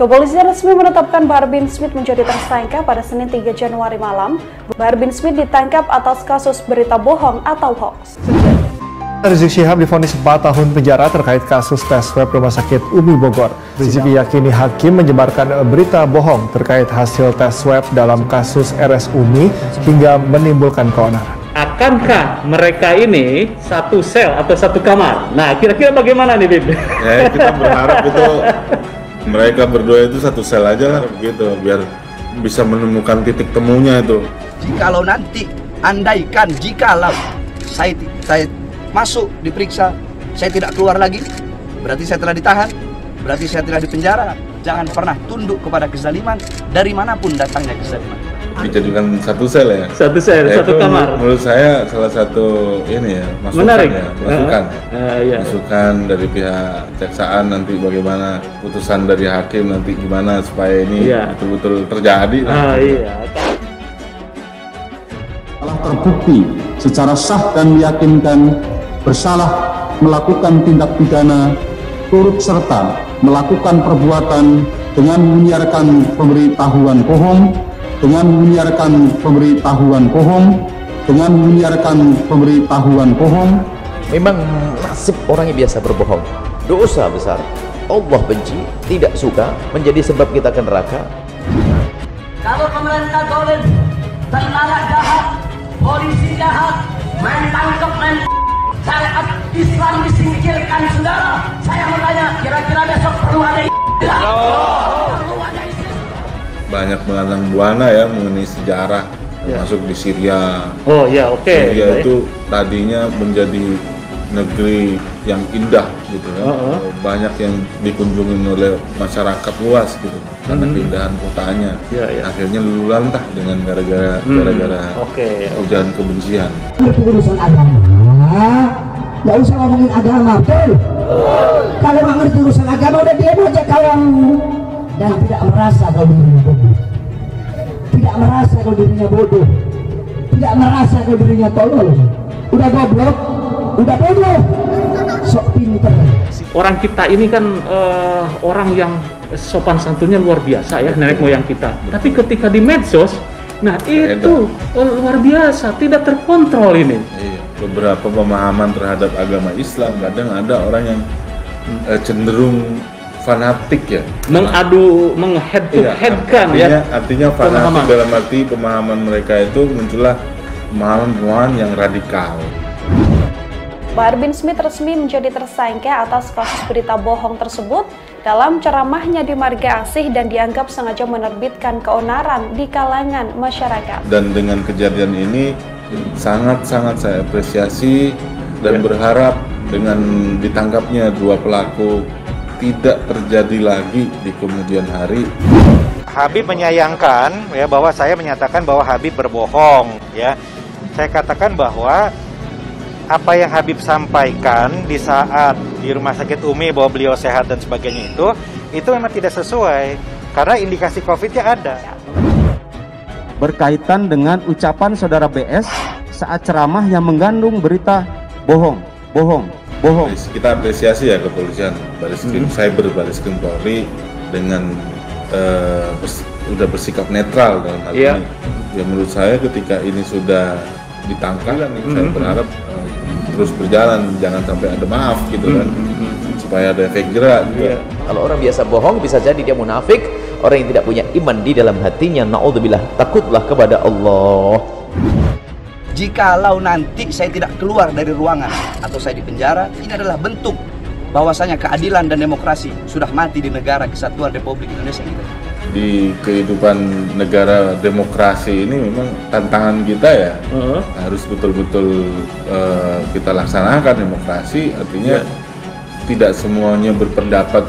Kepolisian resmi menetapkan Bahar bin Smith menjadi tersangka pada Senin 3 Januari malam. Bahar bin Smith ditangkap atas kasus berita bohong atau hoax. Rizik Syihab difonis 4 tahun penjara terkait kasus tes swab Rumah Sakit Umi Bogor. Rizik meyakini hakim menyebarkan berita bohong terkait hasil tes swab dalam kasus RS Umi hingga menimbulkan keonaran. Akankah mereka ini satu sel atau satu kamar? Nah, kira-kira bagaimana nih, Bib? Ya, kita berharap itu mereka berdua itu satu sel aja lah begitu biar bisa menemukan titik temunya itu. Jikalau nanti andaikan jikalau saya saya masuk diperiksa saya tidak keluar lagi berarti saya telah ditahan berarti saya telah dipenjara jangan pernah tunduk kepada kezaliman dari mana pun datangnya kezaliman dijadikan satu sel ya. Satu sel, Ya, satu kamar. Menurut saya salah satu ini ya masukan Menarik. ya, masukan. Ah, iya. Masukan dari pihak kejaksaan nanti bagaimana putusan dari hakim nanti gimana supaya ini Iya. betul-betul terjadi. Ah, iya. telah terbukti secara sah dan meyakinkan bersalah melakukan tindak pidana turut serta melakukan perbuatan dengan menyiarkan pemberitahuan bohong dengan menyiarkan pemberitahuan bohong dengan menyiarkan pemberitahuan bohong Memang nasib orang yang biasa berbohong. Dosa besar. Allah benci, tidak suka, menjadi sebab kita ke neraka. Kalau pemerintah dolim, tentara jahat, polisi jahat, main tangkap, main syariat Islam disingkirkan saudara. Saya mau tanya, kira-kira besok perlu ada Perlu ada Banyak mengandang buana ya mengenai sejarah termasuk di Syria. Oh, ya, oke. Syria Baik. itu tadinya menjadi negeri yang indah gitu kan. Heeh. Banyak yang dikunjungi oleh masyarakat luas gitu karena keindahan kotanya. Hmm. Iya, iya. Akhirnya lulu lantah dengan gara-gara Hmm, gara-gara Oke. ujaran kebencian. ngerti urusan agama nggak usah ngomongin agama betul kalau nggak ngerti urusan agama udah diam aja kawan dan tidak merasa kalau dirinya bodoh. Tidak merasa kalau dirinya bodoh. Tidak merasa kalau dirinya tolol. Udah goblok? Udah bodoh? Sok pinter. Orang kita ini kan eh, orang yang sopan santunnya luar biasa ya nenek moyang kita. Tapi ketika di medsos, nah itu oh, luar biasa, tidak terkontrol ini. Iya, beberapa pemahaman terhadap agama Islam kadang ada orang yang eh, cenderung fanatik ya. Mengadu, menghead to Iya, head kan artinya, ya. artinya fanatik Pemahaman. dalam arti pemahaman mereka itu muncullah pemahaman-pemahaman yang radikal. Bahar bin Smith resmi menjadi tersangka atas kasus berita bohong tersebut dalam ceramahnya di Marga Asih dan dianggap sengaja menerbitkan keonaran di kalangan masyarakat. Dan dengan kejadian ini sangat-sangat saya apresiasi dan Ya. berharap dengan ditangkapnya dua pelaku tidak terjadi lagi di kemudian hari Habib menyayangkan ya bahwa saya menyatakan bahwa Habib berbohong ya. Saya katakan bahwa apa yang Habib sampaikan di saat di rumah sakit Umi bahwa beliau sehat dan sebagainya itu itu memang tidak sesuai karena indikasi Covid-nya ada. berkaitan dengan ucapan saudara BS saat ceramah yang mengandung berita bohong bohong bohong kita apresiasi ya kepolisian baris krim cyber baris krim Polri dengan bers- udah bersikap netral dalam hal Iya. ini ya menurut saya ketika ini sudah ditangkap kan saya berharap eh, terus berjalan jangan sampai ada maaf gitu kan Mhm. supaya ada efek jerak juga Kalau orang biasa bohong, bisa jadi dia munafik. Orang yang tidak punya iman di dalam hatinya, na'udzubillah, takutlah kepada Allah. Jikalau nanti saya tidak keluar dari ruangan atau saya di penjara ini adalah bentuk bahwasanya keadilan dan demokrasi sudah mati di negara kesatuan Republik Indonesia kita di kehidupan negara demokrasi ini memang tantangan kita ya. Heeh. harus betul-betul eh, kita laksanakan demokrasi. Artinya tidak semuanya berpendapat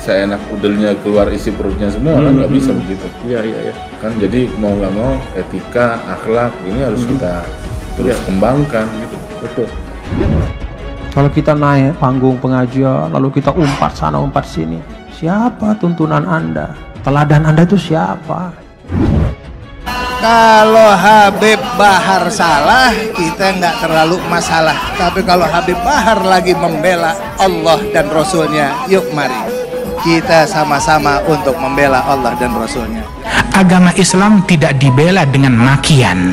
seenak udelnya keluar isi perutnya semua kan nggak bisa begitu. Iya, iya, iya. kan jadi mau nggak mau etika akhlak ini harus kita terus Iya. kembangkan gitu Betul. Kalau kita naik panggung pengajian, lalu kita umpat sana umpat sini, siapa tuntunan Anda? Teladan Anda itu siapa? Kalau Habib Bahar salah, kita nggak terlalu masalah. Tapi kalau Habib Bahar lagi membela Allah dan Rasulnya, yuk mari. kita sama-sama untuk membela Allah dan Rasulnya. Agama Islam tidak dibela dengan makian.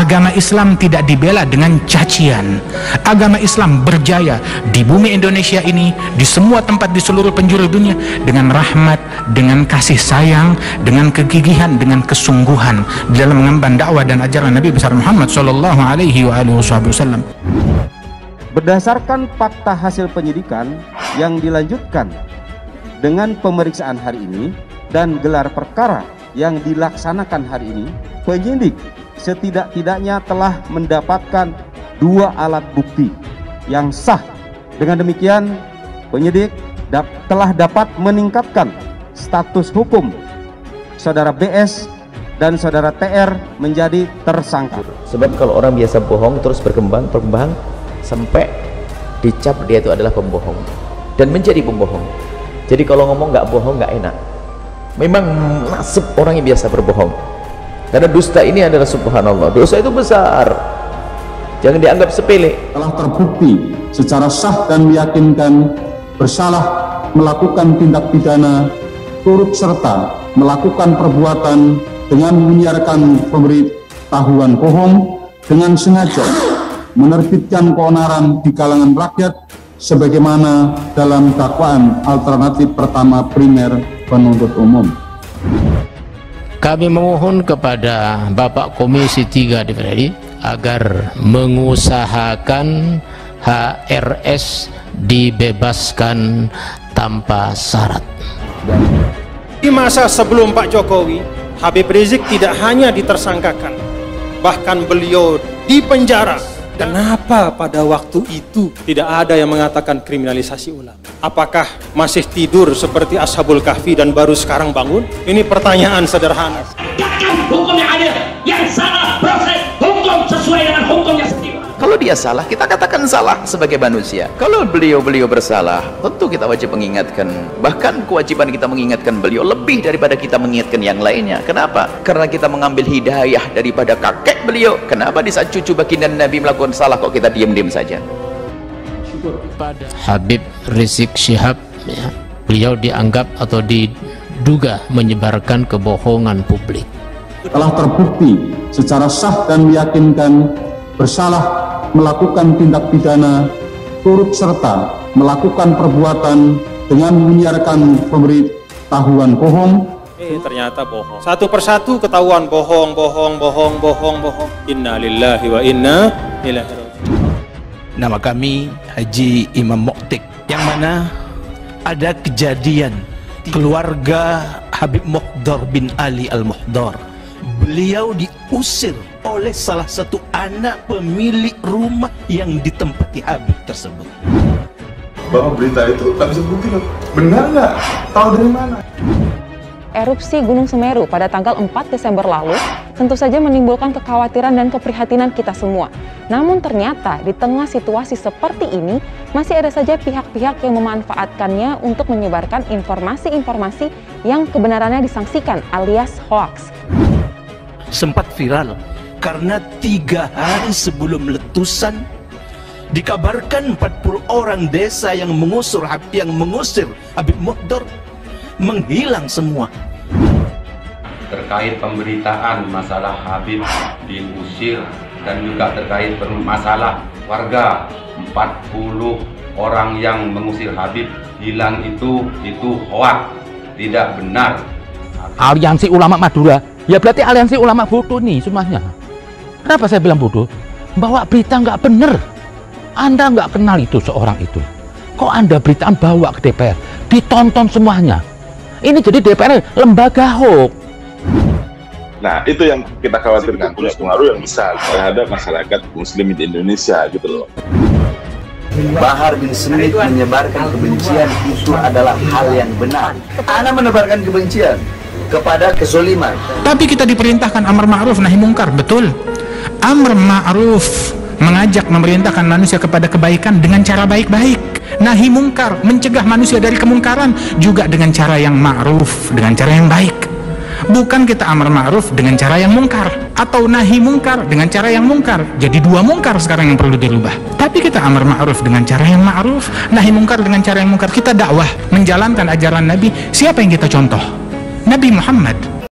Agama Islam tidak dibela dengan cacian. Agama Islam berjaya di bumi Indonesia ini, di semua tempat di seluruh penjuru dunia dengan rahmat, dengan kasih sayang, dengan kegigihan, dengan kesungguhan dalam mengemban dakwah dan ajaran Nabi besar Muhammad sallallahu alaihi wasallam. Berdasarkan fakta hasil penyidikan yang dilanjutkan dengan pemeriksaan hari ini dan gelar perkara yang dilaksanakan hari ini, penyidik setidak-tidaknya telah mendapatkan dua alat bukti yang sah. Dengan demikian, penyidik dap telah dapat meningkatkan status hukum saudara BS dan saudara TR menjadi tersangka. Sebab kalau orang biasa bohong terus berkembang, berkembang sampai dicap dia itu adalah pembohong dan menjadi pembohong. Jadi kalau ngomong nggak bohong nggak enak. Memang nasib orang yang biasa berbohong. Karena dusta ini adalah subhanallah. Dosa itu besar. Jangan dianggap sepele. Telah terbukti secara sah dan meyakinkan bersalah melakukan tindak pidana turut serta melakukan perbuatan dengan menyiarkan pemberitahuan bohong dengan sengaja menerbitkan keonaran di kalangan rakyat sebagaimana dalam dakwaan alternatif pertama primer penuntut umum. Kami memohon kepada Bapak Komisi 3 DPR RI agar mengusahakan HRS dibebaskan tanpa syarat. Di masa sebelum Pak Jokowi, Habib Rizik tidak hanya ditersangkakan, bahkan beliau dipenjara. Kenapa pada waktu itu tidak ada yang mengatakan kriminalisasi ulama? Apakah masih tidur seperti Ashabul Kahfi dan baru sekarang bangun? Ini pertanyaan sederhana. hukum yang adil yang salah dia salah, kita katakan salah sebagai manusia. Kalau beliau-beliau bersalah, tentu kita wajib mengingatkan. Bahkan kewajiban kita mengingatkan beliau lebih daripada kita mengingatkan yang lainnya. Kenapa? Karena kita mengambil hidayah daripada kakek beliau. Kenapa di saat cucu baginda Nabi melakukan salah kok kita diam-diam saja? Habib Rizik Syihab ya, beliau dianggap atau diduga menyebarkan kebohongan publik. Telah terbukti secara sah dan meyakinkan bersalah melakukan tindak pidana turut serta melakukan perbuatan dengan menyiarkan pemberitahuan bohong Eh ternyata bohong. Satu persatu ketahuan bohong, bohong, bohong, bohong, bohong. Inna lillahi wa inna ilaihi raji'un. Nama kami Haji Imam Moktik yang mana ada kejadian keluarga Habib Mokdor bin Ali Al-Muhdor. Beliau diusir oleh salah satu anak pemilik rumah yang ditempati Habib tersebut. Bahwa berita itu tak bisa bukti Benar nggak? Tahu dari mana? Erupsi Gunung Semeru pada tanggal 4 Desember lalu tentu saja menimbulkan kekhawatiran dan keprihatinan kita semua. Namun ternyata di tengah situasi seperti ini masih ada saja pihak-pihak yang memanfaatkannya untuk menyebarkan informasi-informasi yang kebenarannya disangsikan alias hoax. Sempat viral karena tiga hari sebelum letusan dikabarkan 40 orang desa yang mengusur yang mengusir Habib Muhdor menghilang semua. terkait pemberitaan masalah Habib diusir dan juga terkait masalah warga 40 orang yang mengusir Habib hilang itu itu hoak tidak benar Aliansi Ulama Madura, ya berarti aliansi ulama bodoh nih semuanya. Kenapa saya bilang bodoh? Bawa berita nggak bener. Anda nggak kenal itu seorang itu. Kok Anda beritaan bawa ke DPR? Ditonton semuanya. Ini jadi DPR lembaga hoax. Nah, itu yang kita khawatirkan punya pengaruh yang besar terhadap masyarakat muslim di Indonesia gitu loh. Bahar bin Smith menyebarkan kebencian itu adalah hal yang benar. Anda menebarkan kebencian kepada kezoliman. Tapi kita diperintahkan amar ma'ruf nahi mungkar, betul. Amar ma'ruf mengajak memerintahkan manusia kepada kebaikan dengan cara baik-baik. Nahi mungkar mencegah manusia dari kemungkaran juga dengan cara yang ma'ruf, dengan cara yang baik. Bukan kita amar ma'ruf dengan cara yang mungkar. atau nahi mungkar dengan cara yang mungkar jadi dua mungkar sekarang yang perlu dirubah tapi kita amar ma'ruf dengan cara yang ma'ruf nahi mungkar dengan cara yang mungkar kita dakwah menjalankan ajaran Nabi siapa yang kita contoh Nabi Muhammad